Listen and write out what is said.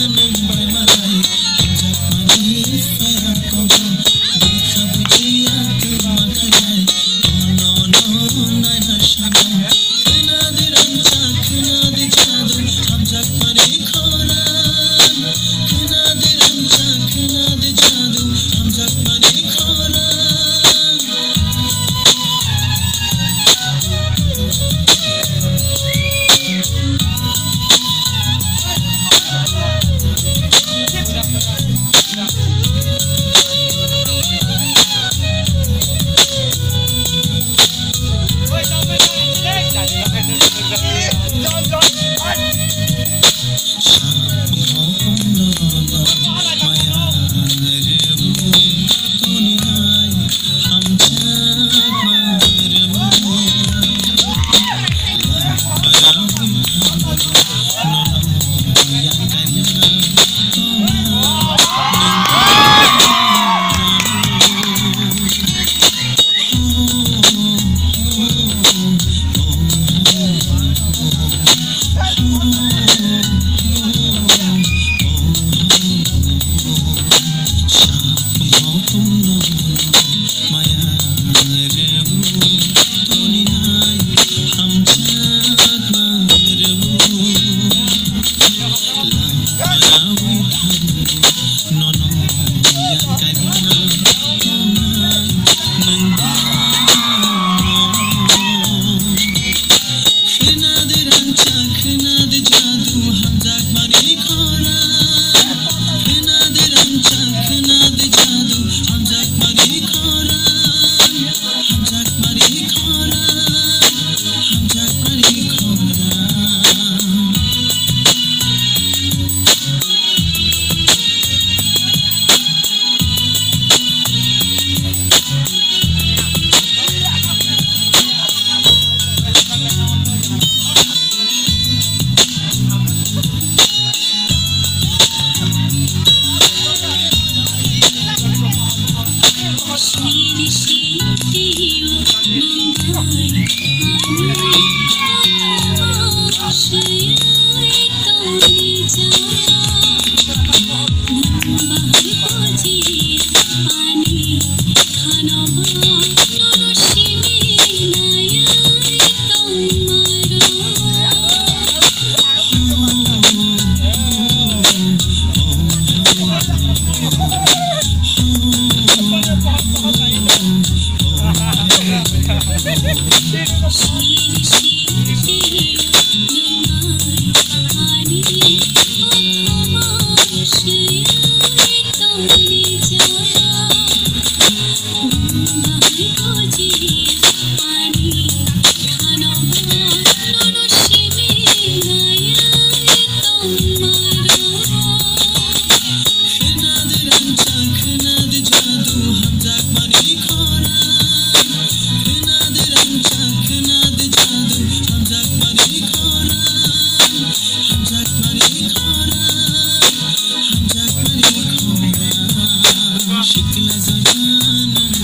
I'm in love. しみしみを願う Thank you. na na